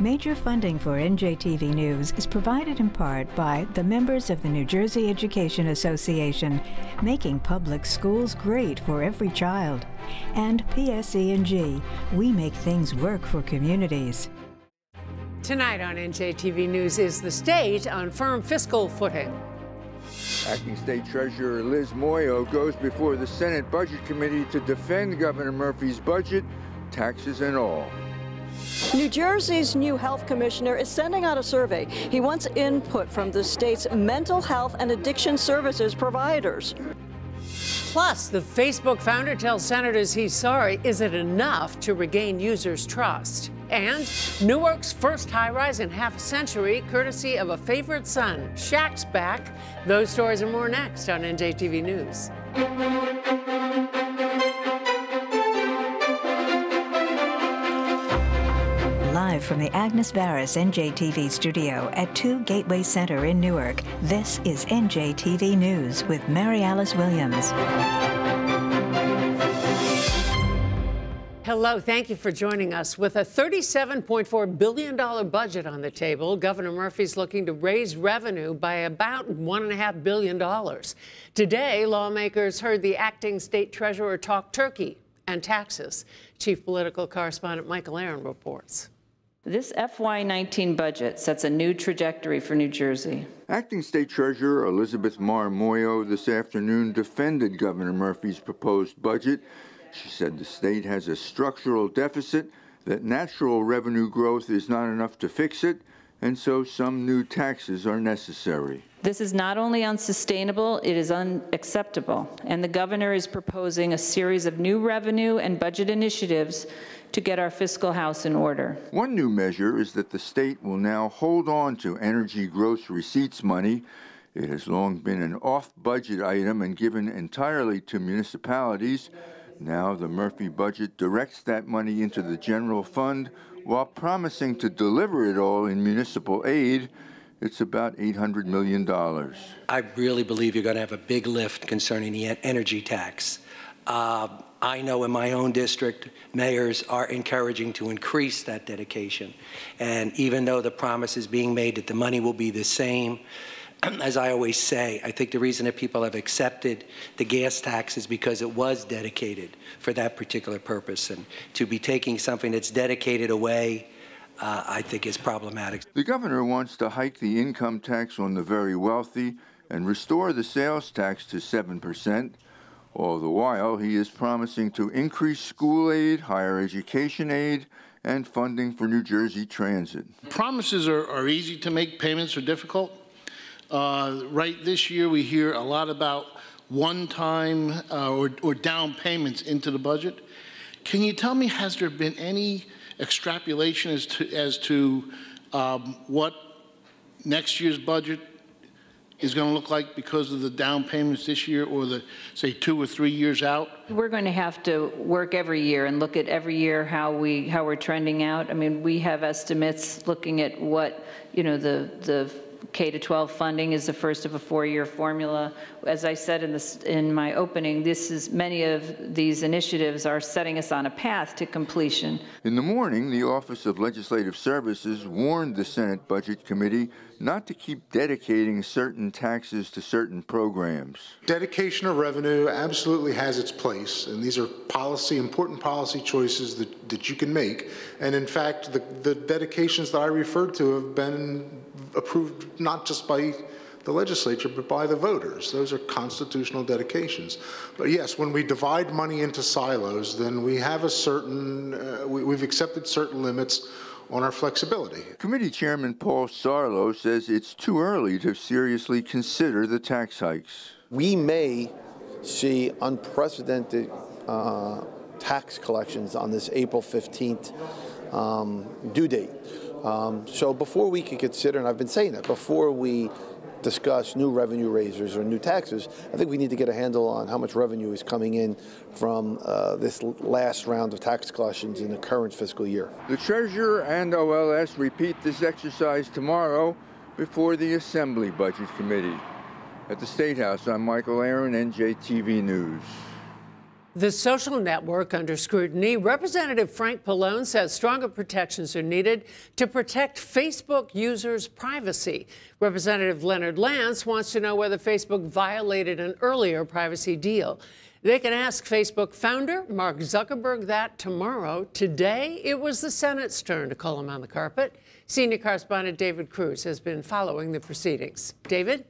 Major funding for NJTV News is provided in part by the members of the New Jersey Education Association, making public schools great for every child, and PSE&G. We make things work for communities. Tonight on NJTV News is the state on firm fiscal footing. Acting State Treasurer Liz Muoio goes before the Senate Budget Committee to defend Governor Murphy's budget, taxes and all. New Jersey's new health commissioner is sending out a survey. He wants input from the state's mental health and addiction services providers. Plus, the Facebook founder tells senators he's sorry. Is it enough to regain users' trust? And Newark's first high rise in half a century, courtesy of a favorite son. Shaq's back. Those stories and more next on NJTV News. Live from the Agnes Varis NJTV studio at 2 Gateway Center in Newark, this is NJTV News with Mary Alice Williams. Hello, thank you for joining us. With a $37.4 billion budget on the table, Governor Murphy's looking to raise revenue by about $1.5 billion. Today, lawmakers heard the acting state treasurer talk turkey and taxes. Chief political correspondent Michael Aron reports. This FY19 budget sets a new trajectory for New Jersey. Acting State Treasurer Elizabeth Maher Muoio this afternoon defended Governor Murphy's proposed budget. She said the state has a structural deficit, that natural revenue growth is not enough to fix it, and so some new taxes are necessary. This is not only unsustainable, it is unacceptable. And the governor is proposing a series of new revenue and budget initiatives to get our fiscal house in order. One new measure is that the state will now hold on to energy gross receipts money. It has long been an off budget item and given entirely to municipalities. Now the Murphy budget directs that money into the general fund while promising to deliver it all in municipal aid. It's about $800 million. I really believe you're going to have a big lift concerning the energy tax. Uh, I know in my own district, mayors are encouraging to increase that dedication. And even though the promise is being made that the money will be the same, as I always say, I think the reason that people have accepted the gas tax is because it was dedicated for that particular purpose. And to be taking something that's dedicated away, uh, I think is problematic. The governor wants to hike the income tax on the very wealthy and restore the sales tax to 7 percent. All the while, he is promising to increase school aid, higher education aid, and funding for New Jersey Transit. Promises are, are easy to make, payments are difficult. Uh, right this year, we hear a lot about one-time uh, or, or down payments into the budget. Can you tell me, has there been any extrapolation as to, as to um, what next year's budget is going to look like because of the down payments this year or the, say, two or three years out? We're going to have to work every year and look at every year how, we, how we're trending out. I mean, we have estimates looking at what, you know, the, the K to 12 funding is the first of a four-year formula. As I said in, this, in my opening, this is many of these initiatives are setting us on a path to completion. In the morning, the Office of Legislative Services warned the Senate Budget Committee not to keep dedicating certain taxes to certain programs. Dedication of revenue absolutely has its place, and these are policy, important policy choices that, that you can make. And in fact, the, the dedications that I referred to have been approved not just by the legislature, but by the voters. Those are constitutional dedications. But yes, when we divide money into silos, then we have a certain, uh, we, we've accepted certain limits on our flexibility. Committee Chairman Paul Sarlo says it's too early to seriously consider the tax hikes. We may see unprecedented uh, tax collections on this April 15th um, due date. Um, so before we can consider, and I've been saying that, before we discuss new revenue raisers or new taxes, I think we need to get a handle on how much revenue is coming in from uh, this last round of tax collections in the current fiscal year. The Treasurer and OLS repeat this exercise tomorrow before the Assembly Budget Committee. At the State House, I'm Michael Aron, NJTV News. The social network under scrutiny. Representative Frank Pallone says stronger protections are needed to protect Facebook users' privacy. Representative Leonard Lance wants to know whether Facebook violated an earlier privacy deal. They can ask Facebook founder Mark Zuckerberg that tomorrow. Today, it was the Senate's turn to call him on the carpet. Senior correspondent David Cruz has been following the proceedings. David?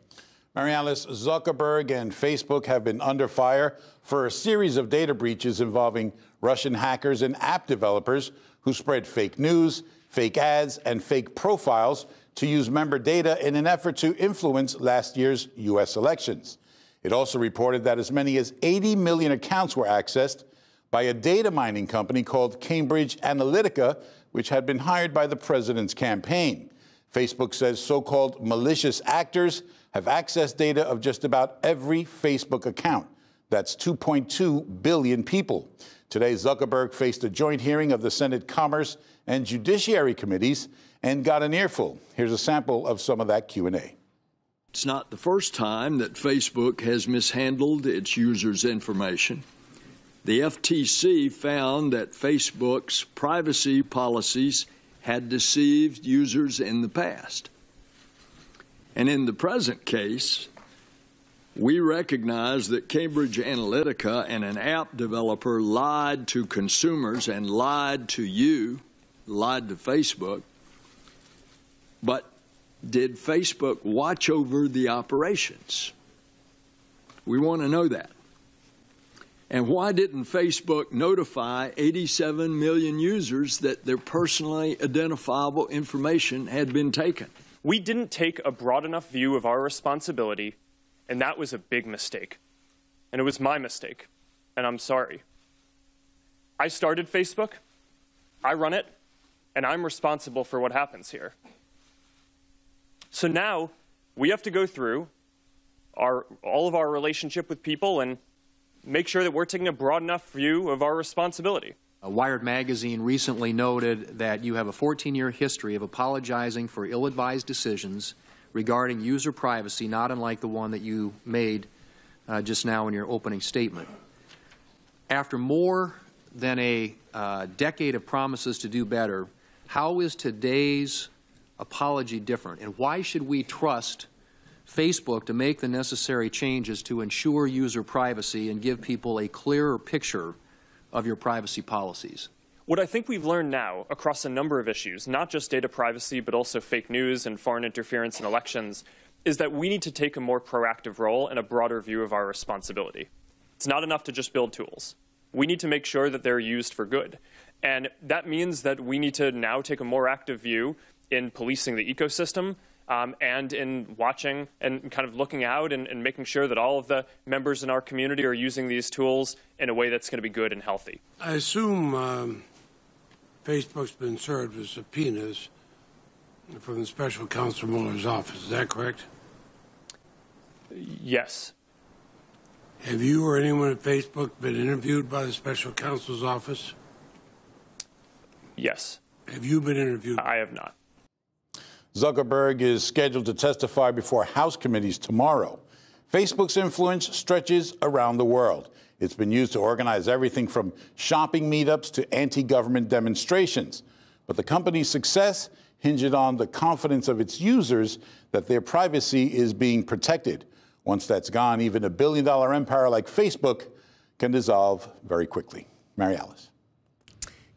Mary Alice, Zuckerberg and Facebook have been under fire for a series of data breaches involving Russian hackers and app developers who spread fake news, fake ads, and fake profiles to use member data in an effort to influence last year's U.S. elections. It also reported that as many as 80 million accounts were accessed by a data mining company called Cambridge Analytica, which had been hired by the president's campaign. Facebook says so called malicious actors have accessed data of just about every Facebook account. That's 2.2 billion people. Today, Zuckerberg faced a joint hearing of the Senate Commerce and Judiciary Committees and got an earful. Here's a sample of some of that Q&A. It's not the first time that Facebook has mishandled its users' information. The FTC found that Facebook's privacy policies had deceived users in the past. And in the present case, we recognize that Cambridge Analytica and an app developer lied to consumers and lied to you, lied to Facebook. But did Facebook watch over the operations? We want to know that. And why didn't Facebook notify 87 million users that their personally identifiable information had been taken? We didn't take a broad enough view of our responsibility, and that was a big mistake. And it was my mistake, and I'm sorry. I started Facebook, I run it, and I'm responsible for what happens here. So now we have to go through our, all of our relationship with people and make sure that we're taking a broad enough view of our responsibility. Wired magazine recently noted that you have a 14-year history of apologizing for ill-advised decisions regarding user privacy, not unlike the one that you made uh, just now in your opening statement. After more than a uh, decade of promises to do better, how is today's apology different, and why should we trust Facebook to make the necessary changes to ensure user privacy and give people a clearer picture of your privacy policies? What I think we've learned now across a number of issues, not just data privacy, but also fake news and foreign interference in elections, is that we need to take a more proactive role and a broader view of our responsibility. It's not enough to just build tools. We need to make sure that they're used for good. And that means that we need to now take a more active view in policing the ecosystem um, and in watching and kind of looking out and, and, making sure that all of the members in our community are using these tools in a way that's going to be good and healthy. I assume um, Facebook's been served with subpoenas from the special counsel Mueller's office. Is that correct? Yes. Have you or anyone at Facebook been interviewed by the special counsel's office? Yes. Have you been interviewed? I have not. Zuckerberg is scheduled to testify before House committees tomorrow. Facebook's influence stretches around the world. It's been used to organize everything from shopping meetups to anti government demonstrations. But the company's success hinged on the confidence of its users that their privacy is being protected. Once that's gone, even a billion dollar empire like Facebook can dissolve very quickly. Mary Alice.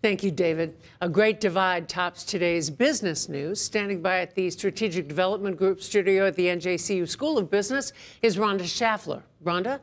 Thank you, David. A great divide tops today's business news. Standing by at the Strategic Development Group studio at the NJCU School of Business is Rhonda Schaffler. Rhonda?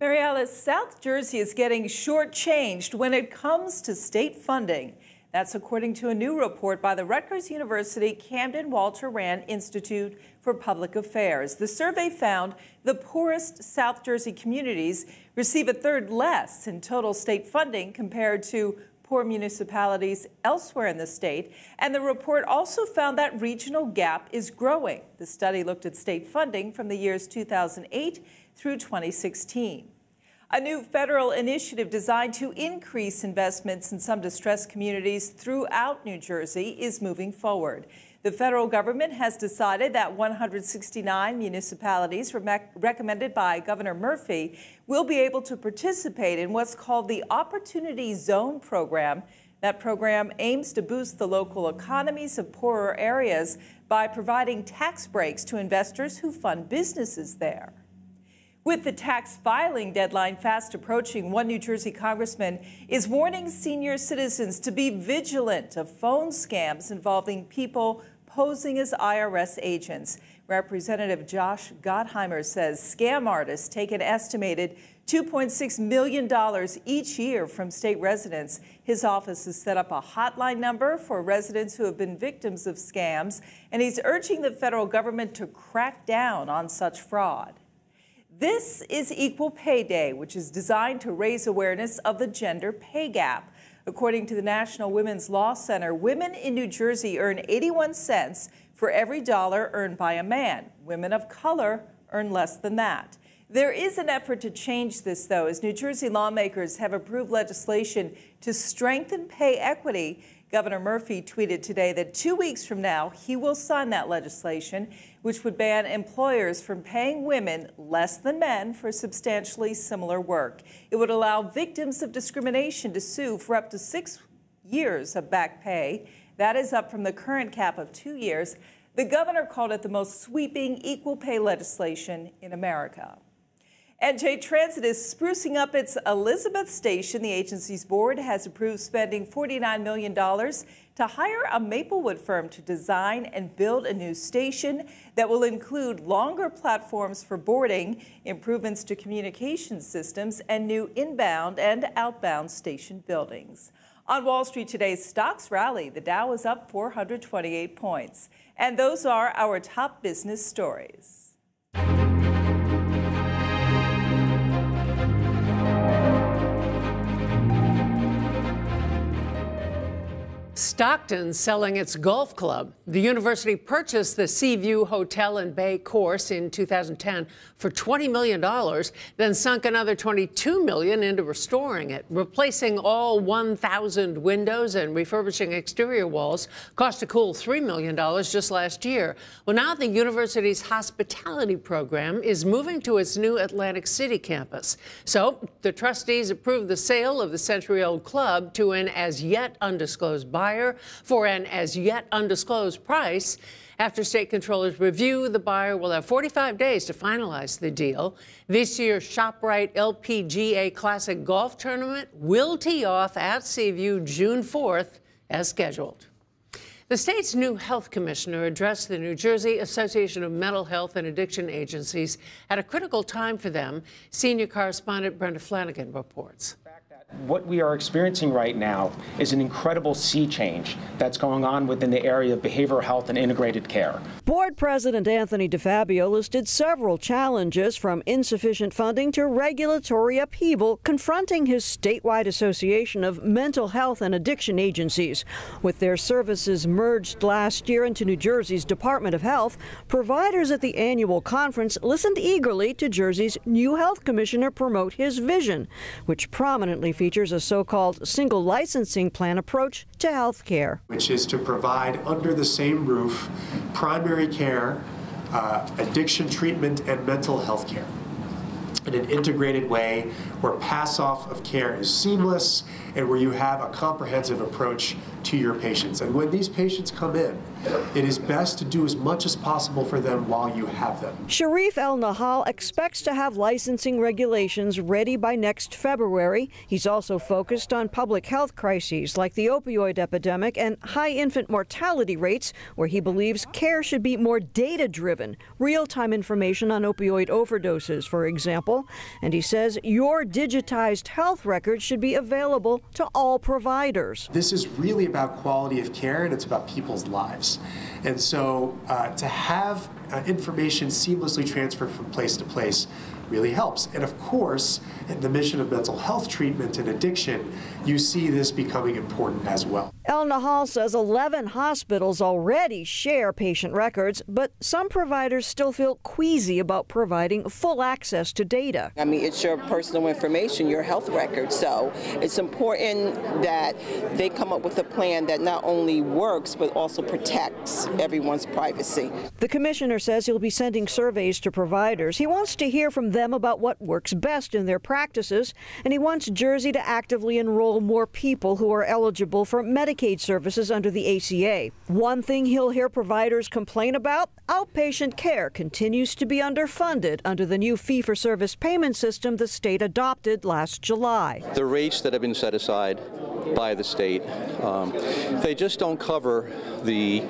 Mary Alice, South Jersey is getting shortchanged when it comes to state funding. That's according to a new report by the Rutgers University Camden Walter Rand Institute for Public Affairs. The survey found the poorest South Jersey communities receive a third less in total state funding compared to poor municipalities elsewhere in the state, and the report also found that regional gap is growing. The study looked at state funding from the years 2008 through 2016. A new federal initiative designed to increase investments in some distressed communities throughout New Jersey is moving forward. The federal government has decided that 169 municipalities recommended by Governor Murphy will be able to participate in what's called the Opportunity Zone program. That program aims to boost the local economies of poorer areas by providing tax breaks to investors who fund businesses there. With the tax filing deadline fast approaching, one New Jersey congressman is warning senior citizens to be vigilant of phone scams involving people posing as IRS agents. Representative Josh Gottheimer says scam artists take an estimated $2.6 million each year from state residents. His office has set up a hotline number for residents who have been victims of scams, and he's urging the federal government to crack down on such fraud. This is Equal Pay Day, which is designed to raise awareness of the gender pay gap. According to the National Women's Law Center, women in New Jersey earn 81 cents for every dollar earned by a man. Women of color earn less than that. There is an effort to change this, though, as New Jersey lawmakers have approved legislation to strengthen pay equity Governor Murphy tweeted today that two weeks from now, he will sign that legislation, which would ban employers from paying women less than men for substantially similar work. It would allow victims of discrimination to sue for up to six years of back pay. That is up from the current cap of two years. The governor called it the most sweeping equal pay legislation in America. NJ Transit is sprucing up its Elizabeth station. The agency's board has approved spending $49 million to hire a Maplewood firm to design and build a new station that will include longer platforms for boarding, improvements to communication systems, and new inbound and outbound station buildings. On Wall Street today, stocks rally. The Dow is up 428 points. And those are our top business stories. Stockton selling its golf club. The university purchased the Seaview Hotel and Bay course in 2010 for $20 million, then sunk another 22 million into restoring it. Replacing all 1,000 windows and refurbishing exterior walls cost a cool $3 million just last year. Well, now the university's hospitality program is moving to its new Atlantic City campus. So the trustees approved the sale of the century-old club to an as yet undisclosed buyer buyer for an as yet undisclosed price. After state controllers review, the buyer will have 45 days to finalize the deal. This year's ShopRite LPGA Classic Golf Tournament will tee off at Seaview June 4th as scheduled. The state's new health commissioner addressed the New Jersey Association of Mental Health and Addiction Agencies at a critical time for them. Senior correspondent Brenda Flanagan reports. What we are experiencing right now is an incredible sea change that's going on within the area of behavioral health and integrated care. Board President Anthony DeFabio listed several challenges from insufficient funding to regulatory upheaval confronting his statewide association of mental health and addiction agencies. With their services merged last year into New Jersey's Department of Health, providers at the annual conference listened eagerly to Jersey's new health commissioner promote his vision, which prominently features a so-called single licensing plan approach to health care. Which is to provide under the same roof primary care, uh, addiction treatment, and mental health care in an integrated way where pass off of care is seamless and where you have a comprehensive approach to your patients. And when these patients come in, it is best to do as much as possible for them while you have them. Sharif El Nahal expects to have licensing regulations ready by next February. He's also focused on public health crises like the opioid epidemic and high infant mortality rates, where he believes care should be more data driven, real time information on opioid overdoses, for example. And he says your digitized health records should be available to all providers. This is really about quality of care and it's about people's lives. And so uh, to have uh, information seamlessly transferred from place to place really helps. And of course, in the mission of mental health treatment and addiction, you see this becoming important as well. Elnahal says 11 hospitals already share patient records, but some providers still feel queasy about providing full access to data. I mean, it's your personal information, your health record, so it's important that they come up with a plan that not only works, but also protects everyone's privacy. The commissioner says he'll be sending surveys to providers. He wants to hear from them about what works best in their practices, and he wants Jersey to actively enroll more people who are eligible for Medicaid Medicaid services under the ACA. One thing he'll hear providers complain about outpatient care continues to be underfunded under the new fee for service payment system the state adopted last July. The rates that have been set aside by the state, um, they just don't cover the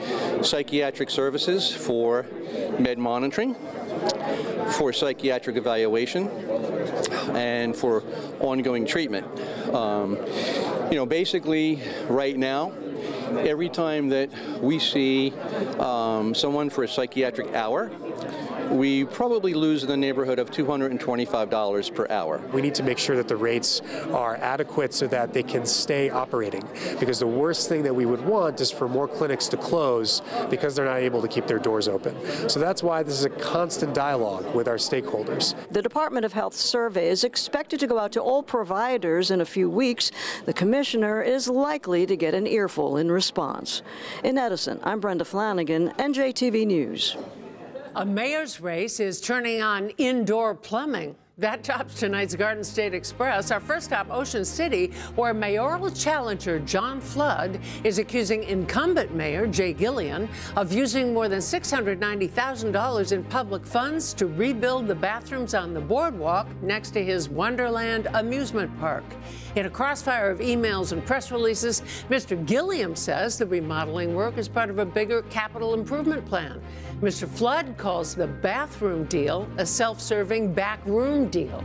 psychiatric services for med monitoring, for psychiatric evaluation, and for ongoing treatment. Um, you know, basically, right now, every time that we see um, someone for a psychiatric hour, we probably lose in the neighborhood of $225 per hour. We need to make sure that the rates are adequate so that they can stay operating because the worst thing that we would want is for more clinics to close because they're not able to keep their doors open. So that's why this is a constant dialogue with our stakeholders. The Department of Health survey is expected to go out to all providers in a few weeks. The commissioner is likely to get an earful in response. In Edison, I'm Brenda Flanagan, NJTV News. A mayor's race is turning on indoor plumbing. That tops tonight's Garden State Express. Our first stop, Ocean City, where mayoral challenger John Flood is accusing incumbent mayor Jay Gillian of using more than $690,000 in public funds to rebuild the bathrooms on the boardwalk next to his Wonderland amusement park. In a crossfire of emails and press releases, Mr. Gillian says the remodeling work is part of a bigger capital improvement plan. Mr. Flood calls the bathroom deal a self-serving backroom deal.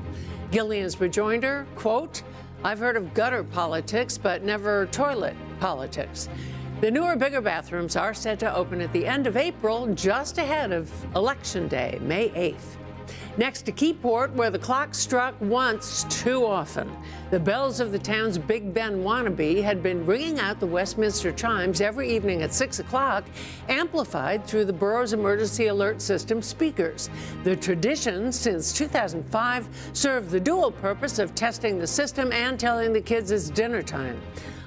Gillian's rejoinder, quote, I've heard of gutter politics, but never toilet politics. The newer, bigger bathrooms are set to open at the end of April, just ahead of Election Day, May 8th. Next to Keyport, where the clock struck once too often. The bells of the town's Big Ben wannabe had been ringing out the Westminster chimes every evening at 6 o'clock, amplified through the borough's emergency alert system speakers. The tradition, since 2005, served the dual purpose of testing the system and telling the kids it's dinner time.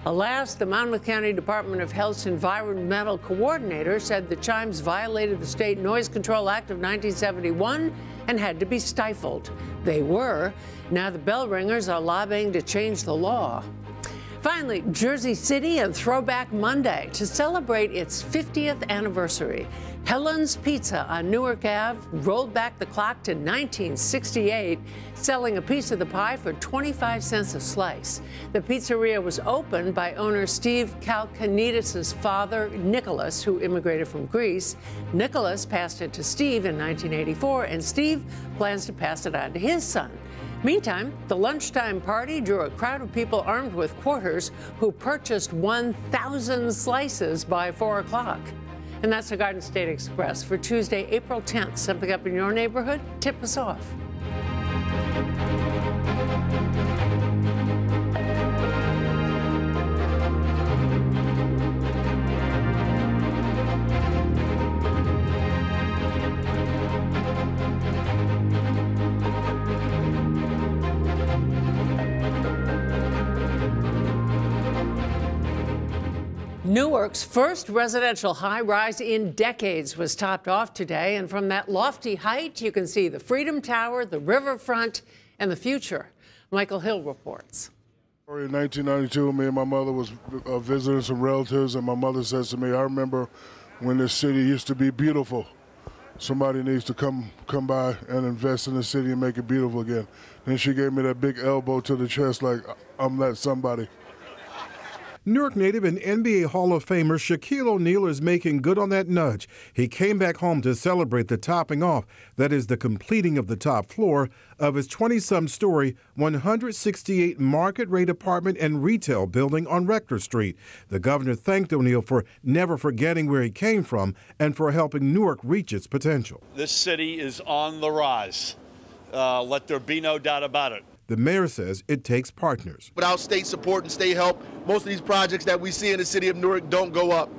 Alas, the Monmouth County Department of Health's environmental coordinator said the chimes violated the State Noise Control Act of 1971 and had to be stifled. They were. Now the bell ringers are lobbying to change the law. Finally, Jersey City and Throwback Monday to celebrate its 50th anniversary. Helen's Pizza on Newark Ave rolled back the clock to 1968, selling a piece of the pie for 25 cents a slice. The pizzeria was opened by owner Steve Kalkanidis' father, Nicholas, who immigrated from Greece. Nicholas passed it to Steve in 1984, and Steve plans to pass it on to his son. Meantime, the lunchtime party drew a crowd of people armed with quarters who purchased 1,000 slices by 4 o'clock. And that's the Garden State Express for Tuesday, April 10th. Something up in your neighborhood? Tip us off. Newark's first residential high rise in decades was topped off today. And from that lofty height, you can see the Freedom Tower, the riverfront, and the future. Michael Hill reports. In 1992, me and my mother was uh, visiting some relatives, and my mother says to me, I remember when this city used to be beautiful. Somebody needs to come come by and invest in the city and make it beautiful again. Then she gave me that big elbow to the chest like, I'm that somebody. Newark native and NBA Hall of Famer Shaquille O'Neal is making good on that nudge. He came back home to celebrate the topping off, that is, the completing of the top floor of his 20 some story, 168 market rate apartment and retail building on Rector Street. The governor thanked O'Neal for never forgetting where he came from and for helping Newark reach its potential. This city is on the rise. Uh, let there be no doubt about it. The mayor says it takes partners. Without state support and state help, most of these projects that we see in the city of Newark don't go up.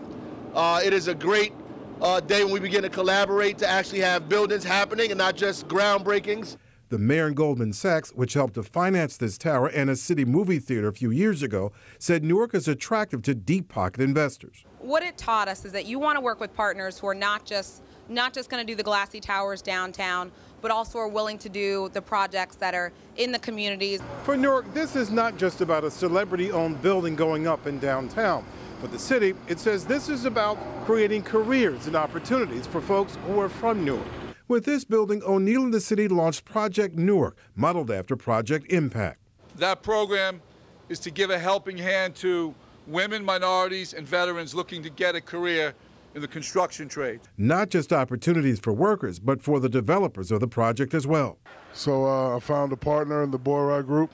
Uh, it is a great uh, day when we begin to collaborate to actually have buildings happening and not just groundbreakings. The mayor and Goldman Sachs, which helped to finance this tower and a city movie theater a few years ago, said Newark is attractive to deep pocket investors. What it taught us is that you want to work with partners who are not just not just going to do the glassy towers downtown, but also are willing to do the projects that are in the communities. For Newark, this is not just about a celebrity owned building going up in downtown. For the city, it says this is about creating careers and opportunities for folks who are from Newark. With this building, O'Neal and the city launched Project Newark, modeled after Project Impact. That program is to give a helping hand to women, minorities, and veterans looking to get a career in the construction trade. Not just opportunities for workers, but for the developers of the project as well. So uh, I found a partner in the Boraie Group,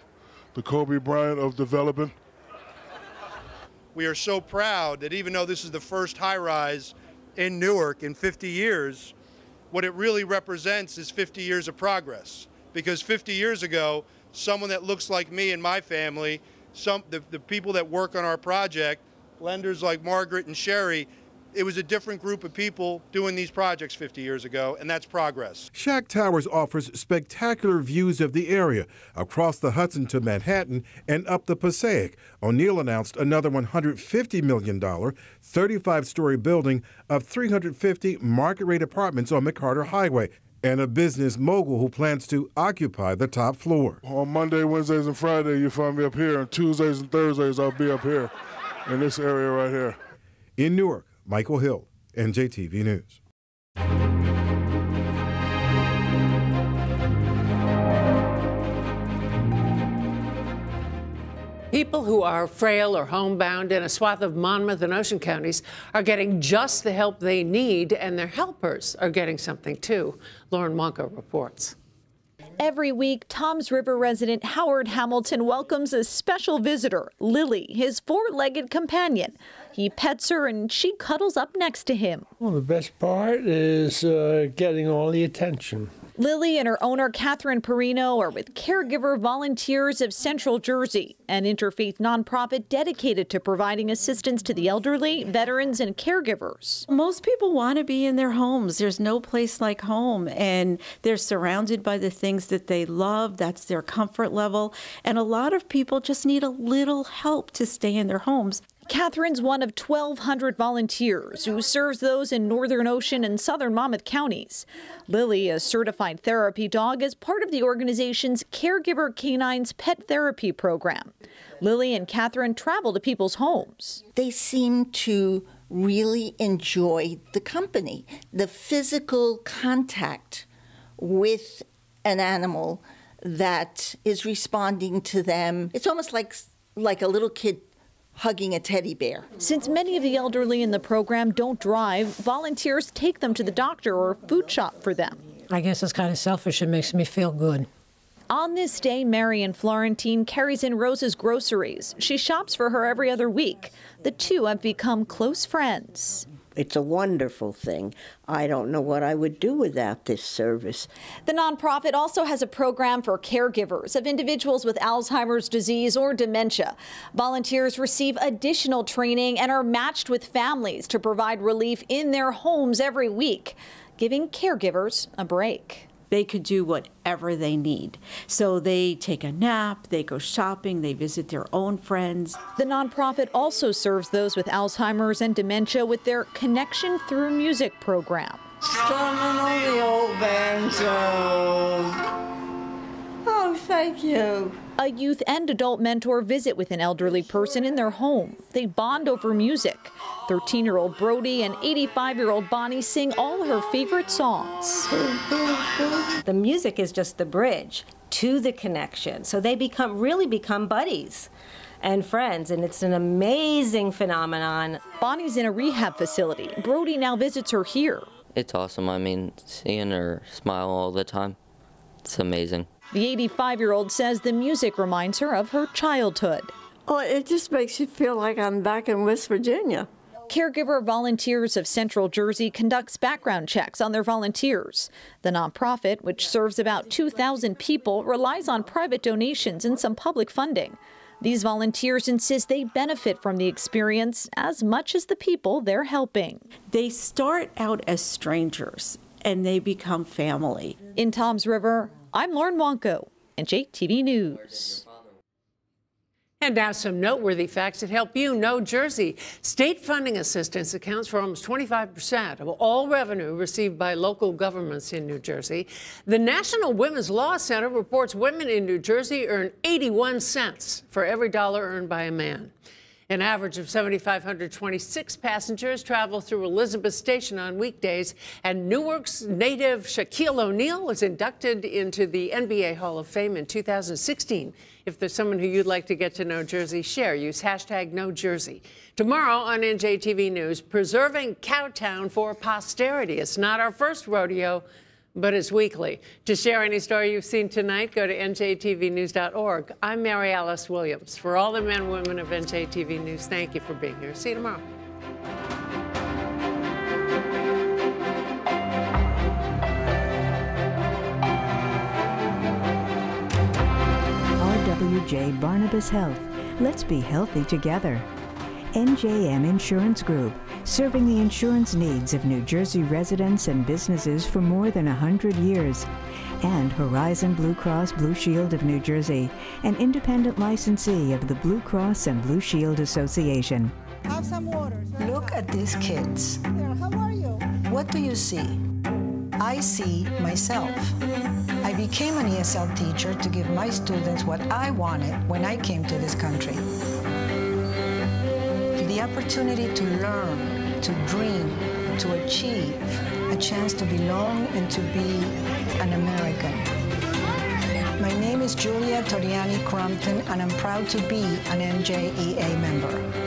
the Kobe Bryant of development. We are so proud that even though this is the first high rise in Newark in 50 years, what it really represents is 50 years of progress. Because 50 years ago, someone that looks like me and my family, some the, the people that work on our project, lenders like Margaret and Sherry, it was a different group of people doing these projects 50 years ago, and that's progress. Shaq Towers offers spectacular views of the area across the Hudson to Manhattan and up the Passaic. O'Neal announced another $150 million, 35 story building of 350 market rate apartments on McCarter Highway and a business mogul who plans to occupy the top floor. On Monday, Wednesdays, and Friday, you find me up here. On Tuesdays and Thursdays, I'll be up here in this area right here. In Newark, Michael Hill, NJTV News. People who are frail or homebound in a swath of Monmouth and Ocean counties are getting just the help they need, and their helpers are getting something too. Lauren Wanko reports. Every week, Toms River resident Howard Hamilton welcomes a special visitor, Lily, his four legged companion. He pets her and she cuddles up next to him. Well, the best part is uh, getting all the attention. Lily and her owner, Catherine Perino, are with Caregiver Volunteers of Central Jersey, an interfaith nonprofit dedicated to providing assistance to the elderly, veterans, and caregivers. Most people want to be in their homes. There's no place like home, and they're surrounded by the things that they love. That's their comfort level. And a lot of people just need a little help to stay in their homes. Catherine's one of 1,200 volunteers who serves those in Northern Ocean and Southern Monmouth counties. Lily, a certified therapy dog, is part of the organization's Caregiver Canines Pet Therapy Program. Lily and Catherine travel to people's homes. They seem to really enjoy the company, the physical contact with an animal that is responding to them. It's almost like like a little kid hugging a teddy bear. Since many of the elderly in the program don't drive, volunteers take them to the doctor or food shop for them. I guess it's kind of selfish. It makes me feel good. On this day, Marion Florentine carries in Rose's groceries. She shops for her every other week. The two have become close friends. It's a wonderful thing. I don't know what I would do without this service. The nonprofit also has a program for caregivers of individuals with Alzheimer's disease or dementia. Volunteers receive additional training and are matched with families to provide relief in their homes every week, giving caregivers a break they could do whatever they need. So they take a nap, they go shopping, they visit their own friends. The nonprofit also serves those with Alzheimer's and dementia with their Connection Through Music program. Strumming on the old banjo. Oh, thank you. A youth and adult mentor visit with an elderly person in their home. They bond over music. 13 year old Brody and 85 year old Bonnie sing all her favorite songs. The music is just the bridge to the connection. So they become really become buddies. and friends, and it's an amazing phenomenon. Bonnie's in a rehab facility. Brody now visits her here. It's awesome. I mean, seeing her smile all the time, it's amazing. The 85 year old says the music reminds her of her childhood. Oh, it just makes you feel like I'm back in West Virginia. Caregiver Volunteers of Central Jersey conducts background checks on their volunteers. The nonprofit, which serves about 2,000 people, relies on private donations and some public funding. These volunteers insist they benefit from the experience as much as the people they're helping. They start out as strangers and they become family. In Toms River, I'm Lauren Wanko, NJTV News. And now some noteworthy facts that help you know Jersey. State funding assistance accounts for almost 25% of all revenue received by local governments in New Jersey. The National Women's Law Center reports women in New Jersey earn 81 cents for every dollar earned by a man. An average of 7,526 passengers travel through Elizabeth Station on weekdays, and Newark's native Shaquille O'Neal was inducted into the NBA Hall of Fame in 2016. If there's someone who you'd like to get to know Jersey, share. Use hashtag KnowJersey. Tomorrow on NJTV News, preserving Cowtown for posterity. It's not our first rodeo, but it's weekly. To share any story you've seen tonight, go to njtvnews.org. I'm Mary Alice Williams. For all the men and women of NJTV News, thank you for being here. See you tomorrow. RWJ Barnabas Health. Let's be healthy together. NJM Insurance Group, serving the insurance needs of New Jersey residents and businesses for more than 100 years. And Horizon Blue Cross Blue Shield of New Jersey, an independent licensee of the Blue Cross and Blue Shield Association. Have some water. Look at these kids. How are you? What do you see? I see myself. I became an ESL teacher to give my students what I wanted when I came to this country. The opportunity to learn, to dream, to achieve, a chance to belong and to be an American. My name is Julia Toriani Crumpton, and I'm proud to be an NJEA member.